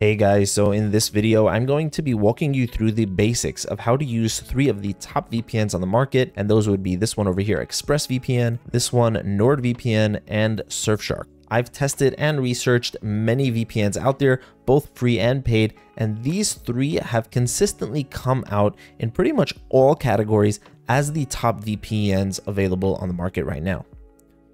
Hey guys, so in this video, I'm going to be walking you through the basics of how to use three of the top VPNs on the market, and those would be this one over here, ExpressVPN, this one, NordVPN, and Surfshark. I've tested and researched many VPNs out there, both free and paid, and these three have consistently come out in pretty much all categories as the top VPNs available on the market right now.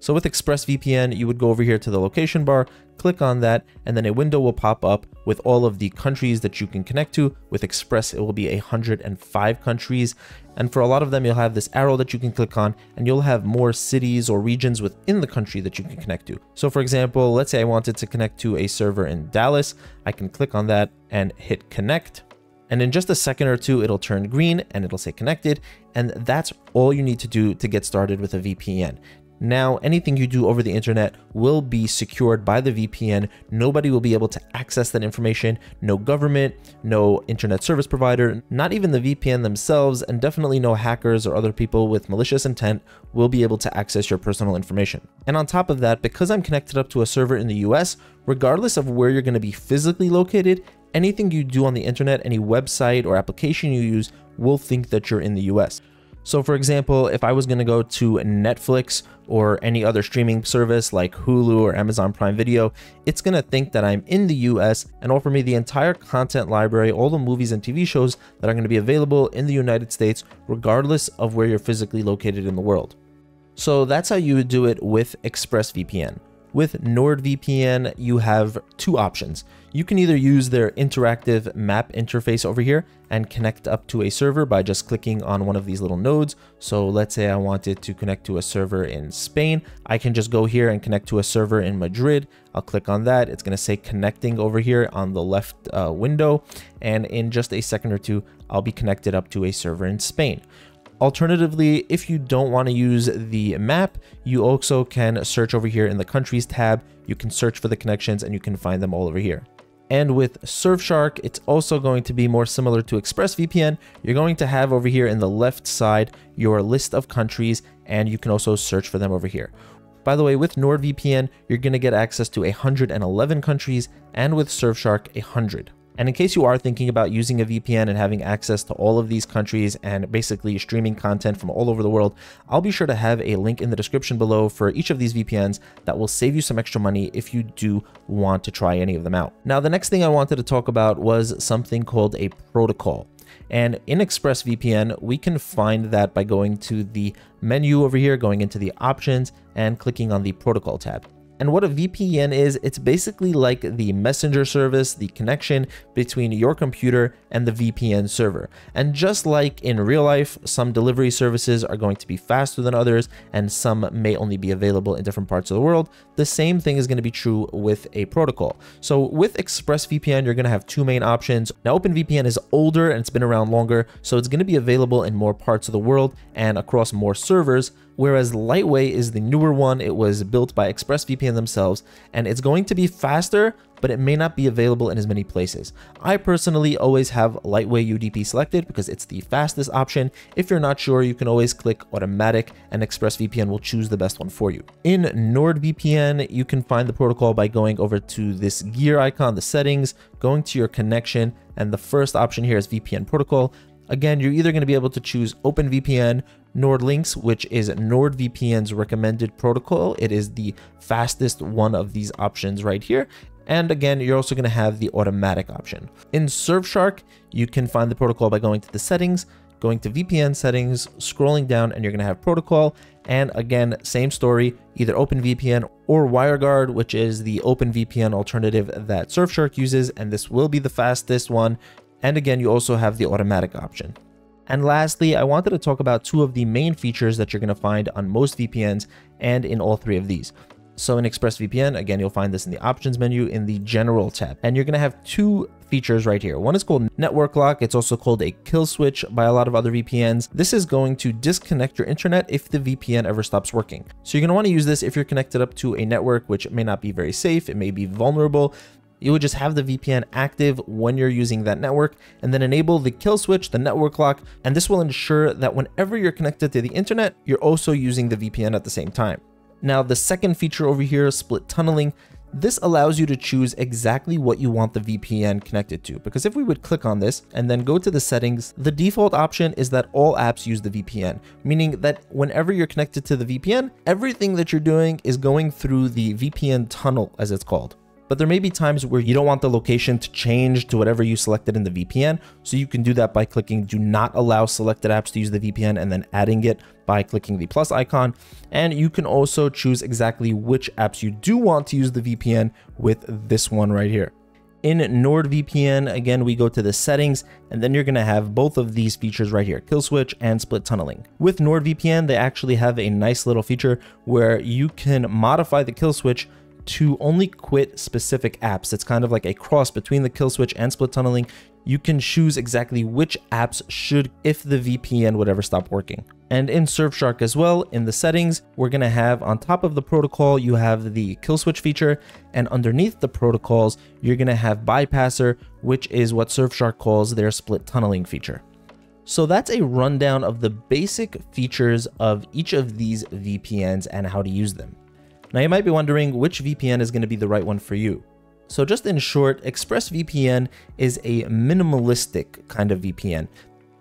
So with ExpressVPN, you would go over here to the location bar, click on that, and then a window will pop up with all of the countries that you can connect to. With Express, it will be 105 countries. And for a lot of them, you'll have this arrow that you can click on, and you'll have more cities or regions within the country that you can connect to. So for example, let's say I wanted to connect to a server in Dallas. I can click on that and hit connect. And in just a second or two, it'll turn green and it'll say connected. And that's all you need to do to get started with a VPN. Now, anything you do over the internet will be secured by the VPN. Nobody will be able to access that information. No government, no internet service provider, not even the VPN themselves, and definitely no hackers or other people with malicious intent will be able to access your personal information. And on top of that, because I'm connected up to a server in the US, regardless of where you're going to be physically located, anything you do on the internet, any website or application you use will think that you're in the US. So for example, if I was going to go to Netflix or any other streaming service like Hulu or Amazon Prime Video, it's going to think that I'm in the US and offer me the entire content library, all the movies and TV shows that are going to be available in the United States, regardless of where you're physically located in the world. So that's how you would do it with ExpressVPN. With NordVPN, you have two options. You can either use their interactive map interface over here and connect up to a server by just clicking on one of these little nodes. So let's say I wanted to connect to a server in Spain. I can just go here and connect to a server in Madrid. I'll click on that. It's going to say connecting over here on the left uh, window. And in just a second or two, I'll be connected up to a server in Spain. Alternatively, if you don't want to use the map, you also can search over here in the countries tab. You can search for the connections and you can find them all over here. And with Surfshark, it's also going to be more similar to ExpressVPN. You're going to have over here in the left side your list of countries, and you can also search for them over here. By the way, with NordVPN, you're going to get access to 111 countries, and with Surfshark, 100. And in case you are thinking about using a VPN and having access to all of these countries and basically streaming content from all over the world, I'll be sure to have a link in the description below for each of these VPNs that will save you some extra money if you do want to try any of them out. Now, the next thing I wanted to talk about was something called a protocol. And in ExpressVPN, we can find that by going to the menu over here, going into the options and clicking on the protocol tab. And what a VPN is, it's basically like the messenger service, the connection between your computer and the VPN server. And just like in real life, some delivery services are going to be faster than others, and some may only be available in different parts of the world, the same thing is going to be true with a protocol. So with ExpressVPN, you're going to have two main options. Now, OpenVPN is older and it's been around longer, so it's going to be available in more parts of the world and across more servers, whereas Lightway is the newer one. It was built by ExpressVPN themselves, and it's going to be faster, but it may not be available in as many places. I personally always have Lightway UDP selected because it's the fastest option. If you're not sure, you can always click automatic and ExpressVPN will choose the best one for you. In NordVPN, you can find the protocol by going over to this gear icon, the settings, going to your connection, and the first option here is VPN protocol. Again, you're either going to be able to choose OpenVPN, NordLynx, which is NordVPN's recommended protocol. It is the fastest one of these options right here. And again, you're also going to have the automatic option. In Surfshark, you can find the protocol by going to the settings, going to VPN settings, scrolling down, and you're going to have protocol. And again, same story, either OpenVPN or WireGuard, which is the OpenVPN alternative that Surfshark uses, and this will be the fastest one. And again, you also have the automatic option. And lastly, I wanted to talk about two of the main features that you're going to find on most VPNs and in all three of these. So in ExpressVPN, again, you'll find this in the options menu in the general tab. And you're going to have two features right here. One is called network lock. It's also called a kill switch by a lot of other VPNs. This is going to disconnect your internet if the VPN ever stops working. So you're going to want to use this if you're connected up to a network, which may not be very safe. It may be vulnerable. You would just have the VPN active when you're using that network and then enable the kill switch, the network lock, and this will ensure that whenever you're connected to the internet, you're also using the VPN at the same time. Now, the second feature over here, split tunneling, This allows you to choose exactly what you want the VPN connected to. Because if we would click on this and then go to the settings, the default option is that all apps use the VPN, meaning that whenever you're connected to the VPN, everything that you're doing is going through the VPN tunnel, as it's called. But there may be times where you don't want the location to change to whatever you selected in the VPN. So you can do that by clicking do not allow selected apps to use the VPN and then adding it by clicking the plus icon. And you can also choose exactly which apps you do want to use the VPN with this one right here. In NordVPN, again, we go to the settings, and then you're gonna have both of these features right here, kill switch and split tunneling. With NordVPN, they actually have a nice little feature where you can modify the kill switch to only quit specific apps. It's kind of like a cross between the kill switch and split tunneling. You can choose exactly which apps should if the VPN would ever stop working. And in Surfshark as well, in the settings, we're gonna have on top of the protocol, you have the kill switch feature, and underneath the protocols, you're gonna have bypasser, which is what Surfshark calls their split tunneling feature. So that's a rundown of the basic features of each of these VPNs and how to use them. Now you might be wondering which VPN is going to be the right one for you. So just in short, ExpressVPN is a minimalistic kind of VPN.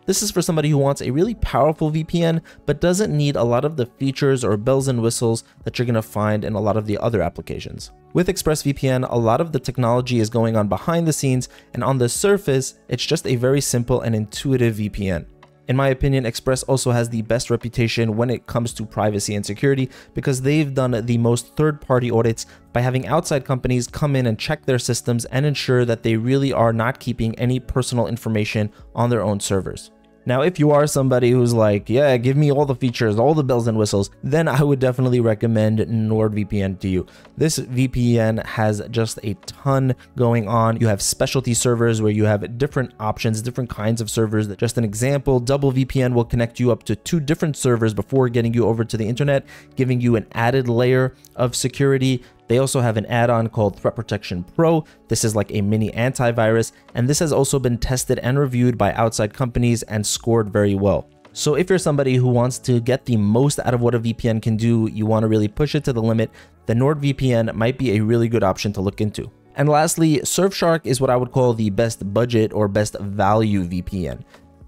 This is for somebody who wants a really powerful VPN, but doesn't need a lot of the features or bells and whistles that you're going to find in a lot of the other applications. With ExpressVPN, a lot of the technology is going on behind the scenes, and on the surface, it's just a very simple and intuitive VPN. In my opinion, Express also has the best reputation when it comes to privacy and security because they've done the most third-party audits by having outside companies come in and check their systems and ensure that they really are not keeping any personal information on their own servers. Now, if you are somebody who's like, yeah, give me all the features, all the bells and whistles, then I would definitely recommend NordVPN to you. This VPN has just a ton going on. You have specialty servers where you have different options, different kinds of servers. Just an example, Double VPN will connect you up to two different servers before getting you over to the internet, giving you an added layer of security. They also have an add-on called Threat Protection Pro. This is like a mini antivirus, and this has also been tested and reviewed by outside companies and scored very well. So if you're somebody who wants to get the most out of what a VPN can do, you want to really push it to the limit, the NordVPN might be a really good option to look into. And lastly, Surfshark is what I would call the best budget or best value VPN.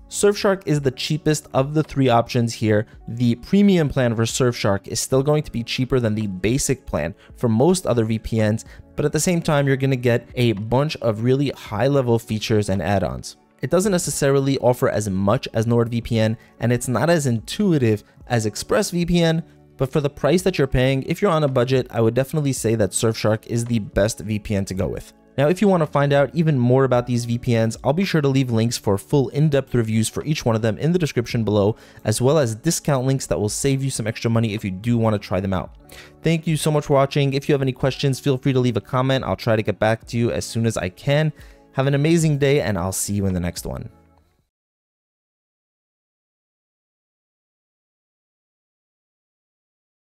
Surfshark is the cheapest of the three options here. The premium plan for Surfshark is still going to be cheaper than the basic plan for most other VPNs, but at the same time, you're going to get a bunch of really high level features and add-ons. It doesn't necessarily offer as much as NordVPN, and it's not as intuitive as ExpressVPN, but for the price that you're paying, if you're on a budget, I would definitely say that Surfshark is the best VPN to go with. Now, if you want to find out even more about these VPNs, I'll be sure to leave links for full in-depth reviews for each one of them in the description below, as well as discount links that will save you some extra money if you do want to try them out. Thank you so much for watching. If you have any questions, feel free to leave a comment. I'll try to get back to you as soon as I can. Have an amazing day, and I'll see you in the next one.